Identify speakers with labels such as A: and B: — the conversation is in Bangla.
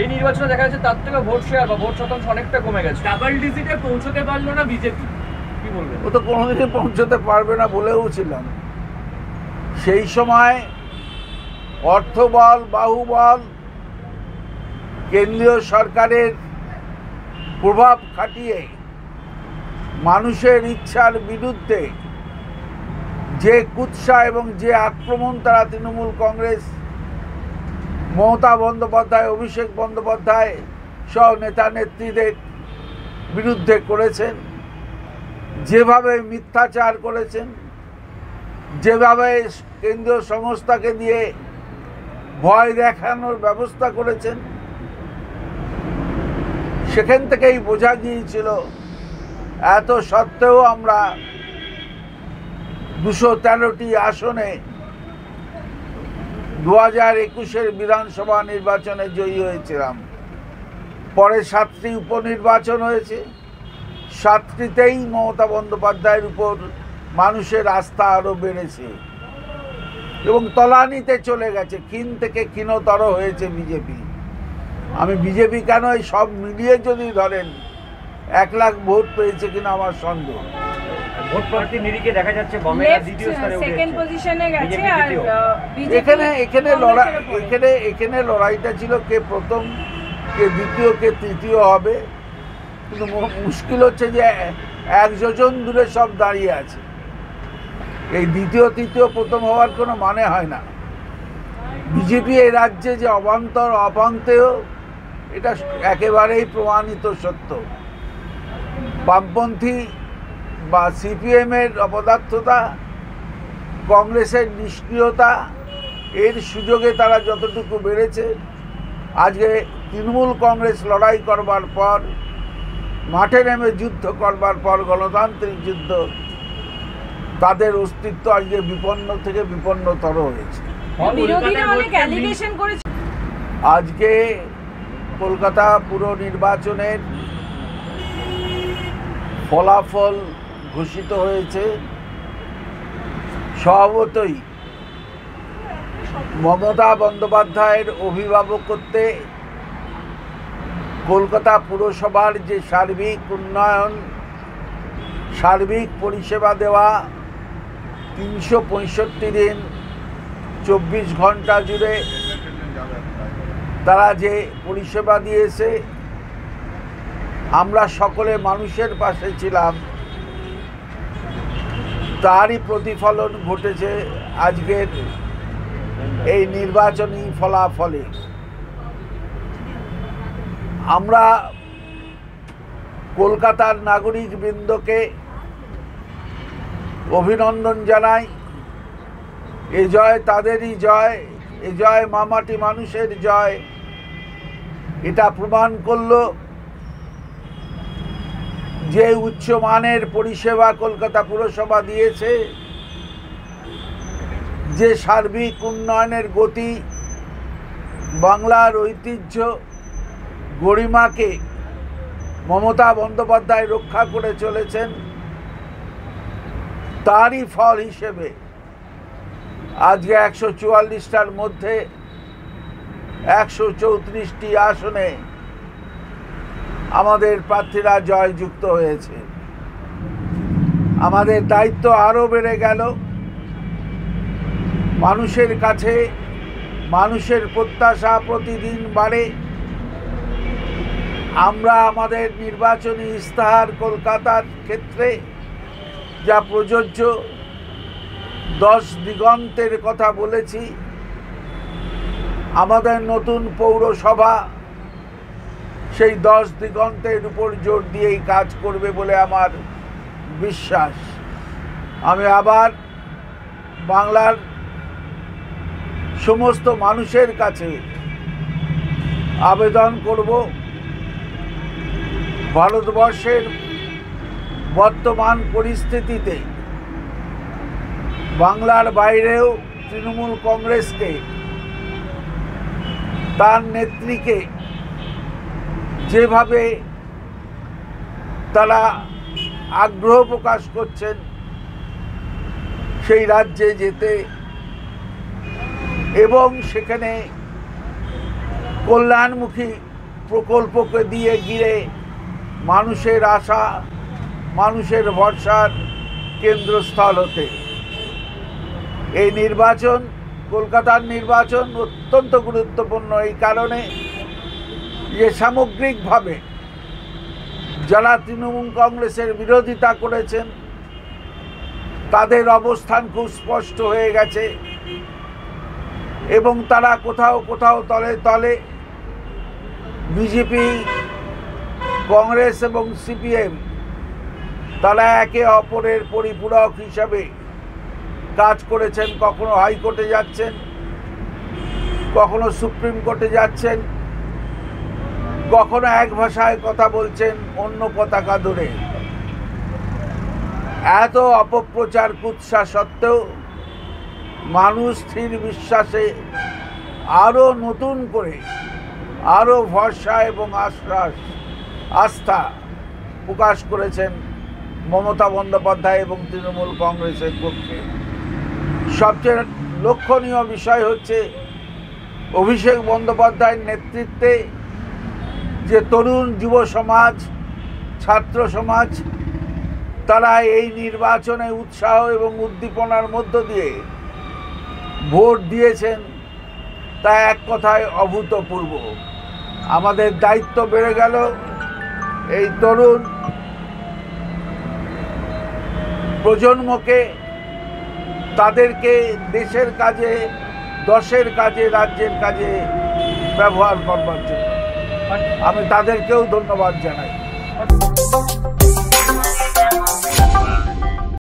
A: এই নির্বাচনে দেখা যাচ্ছে তার থেকে ভোট শেয়ার বা ভোট শতাংশ অনেকটা কমে গেছে।
B: ডাবল ডিজিটে পৌঁছতে পারল না বিজেপি
A: কি বলবেন?
C: ও তো কোনোদিনই পৌঁছতে পারবে না বলেও ছিলাম। সেই সময় অর্থবল বাহুবল কেন্দ্রীয় সরকারের প্রভাব খাটিয়ে মানুষের ইচ্ছার বিরুদ্ধে যে কুৎসা এবং যে আক্রমণ তারা তৃণমূল কংগ্রেস মমতা বন্দ্যোপাধ্যায়, অভিষেক বন্দ্যোপাধ্যায় সহ নেতা নেত্রীদের বিরুদ্ধে করেছেন। যেভাবে মিথ্যাচার করেছেন, যেভাবে কেন্দ্রীয় সংস্থাকে দিয়ে ভয় দেখানোর ব্যবস্থা করেছেন, সেখান থেকেই বোঝা গিয়েছিল, এত সত্ত্বেও আমরা দুশো তেরোটি আসনে দু হাজার একুশের বিধানসভা নির্বাচনে জয়ী হয়েছিলাম। পরে সাতটি উপনির্বাচন হয়েছে। সাতটিতেই মমতা বন্দ্যোপাধ্যায়ের উপর মানুষের আস্থা আরও বেড়েছে এবং তলানিতে চলে গেছে। ক্ষীণ থেকে ক্ষীণতর হয়েছে বিজেপি। আমি বিজেপি কেন এই সব মিলিয়ে যদি ধরেন, এক লাখ ভোট পেয়েছে কিনা আমার সন্দেহ।
A: ভোট প্রার্থীর নিরিখে দেখা যাচ্ছে বামেরা দ্বিতীয় স্থানে উঠে
D: সেকেন্ড পজিশনে গেছে আর
C: এখানে এখানে লড়াই এখানে এখানে লড়াইটা ছিল কে প্রথম কে দ্বিতীয় কে তৃতীয় হবে। কিন্তু মুশকিল হচ্ছে যে এক যোজন দূরে সব দাঁড়িয়ে আছে। এই দ্বিতীয় তৃতীয় প্রথম হওয়ার কোনো মানে হয় না। বিজেপি এই রাজ্যে যে অবান্তর অপান্তেয় এটা একেবারেই প্রমাণিত সত্য। বামপন্থী বা সিপিএমের অপদার্থতা কংগ্রেসের নিষ্ক্রিয়তা এর সুযোগে তারা যতটুকু বেড়েছে আজকে তৃণমূল কংগ্রেস লড়াই করবার পর মাঠে নেমে যুদ্ধ করবার পর গণতান্ত্রিক যুদ্ধ তাদের অস্তিত্ব আজকে বিপন্ন থেকে বিপন্নতর হয়েছে। আজকে কলকাতা পুর নির্বাচনের ফলাফল ঘোষিত হয়েছে স্বভাবতই। মমতা বন্দ্যোপাধ্যায়ের অভিভাবকত্বে কলকাতা পুরসভার যে সার্বিক উন্নয়ন, সার্বিক পরিষেবা দেওয়া, তিনশো পঁয়ষট্টি দিন, চব্বিশ ঘণ্টা জুড়ে তারা যে পরিষেবা দিয়েছে, আমরা সকলে মানুষের পাশে ছিলাম। তারই প্রতিফলন ঘটেছে আজকের এই নির্বাচনী ফলাফলে। আমরা কলকাতার নাগরিক বৃন্দকে অভিনন্দন জানাই। এ জয় তাদেরই জয়, এ জয় মামাটি মানুষের জয়। এটা প্রমাণ করল যে উচ্চমানের পরিষেবা কলকাতা পুরসভা দিয়েছে, যে সার্বিক উন্নয়নের গতি, বাংলার ঐতিহ্য, গরিমাকে মমতা বন্দ্যোপাধ্যায় রক্ষা করে চলেছেন, তারই ফল হিসেবে আজকে একশো চুয়াল্লিশটার মধ্যে একশো চৌত্রিশটি আসনে আমাদের প্রার্থীরা জয়যুক্ত হয়েছে। আমাদের দায়িত্ব আরও বেড়ে গেল। মানুষের কাছে মানুষের প্রত্যাশা প্রতিদিন বাড়ে। আমরা আমাদের নির্বাচনী ইস্তাহার কলকাতার ক্ষেত্রে যা প্রযোজ্য, দশ দিগন্তের কথা বলেছি। আমাদের নতুন পৌরসভা সেই দশ দিগন্তের উপর জোর দিয়েই কাজ করবে বলে আমার বিশ্বাস। আমি আবার বাংলার সমস্ত মানুষের কাছে আবেদন করব। ভারতবর্ষের বর্তমান পরিস্থিতিতে বাংলার বাইরেও তৃণমূল কংগ্রেসকে, তার নেত্রীকে যেভাবে তারা আগ্রহ প্রকাশ করছেন সেই রাজ্যে যেতে এবং সেখানে কল্যাণমুখী প্রকল্পকে দিয়ে ঘিরে মানুষের আশা, মানুষের ভরসার কেন্দ্রস্থল হতে। এই নির্বাচন, কলকাতার নির্বাচন অত্যন্ত গুরুত্বপূর্ণ এই কারণে যে সামগ্রিকভাবে যারা তৃণমূল কংগ্রেসের বিরোধিতা করেছেন, তাদের অবস্থান খুব স্পষ্ট হয়ে গেছে এবং তারা কোথাও কোথাও তলে তলে বিজেপি, কংগ্রেস এবং সিপিএম তারা একে অপরের পরিপূরক হিসাবে কাজ করেছেন, কখনো হাইকোর্টে যাচ্ছেন, কখনো সুপ্রিম কোর্টে যাচ্ছেন। কখনো এক ভাষায় কথা বলছেন অন্য পতাকা ধরে। এত অপপ্রচার কুৎসা সত্ত্বেও মানুষ স্থির বিশ্বাসে আরও নতুন করে আরও ভরসা এবং আশ্বাস, আস্থা প্রকাশ করেছেন মমতা বন্দ্যোপাধ্যায় এবং তৃণমূল কংগ্রেসের পক্ষে। সবচেয়ে লক্ষণীয় বিষয় হচ্ছে, অভিষেক বন্দ্যোপাধ্যায়ের নেতৃত্বে যে তরুণ যুব সমাজ, ছাত্র সমাজ, তারা এই নির্বাচনে উৎসাহ এবং উদ্দীপনার মধ্য দিয়ে ভোট দিয়েছেন, তা এক কথায় অভূতপূর্ব। আমাদের দায়িত্ব বেড়ে গেল এই তরুণ প্রজন্মকে, তাদেরকে দেশের কাজে, দশের কাজে, রাজ্যের কাজে ব্যবহার করবার জন্য। আমি তাদেরকেও ধন্যবাদ জানাই।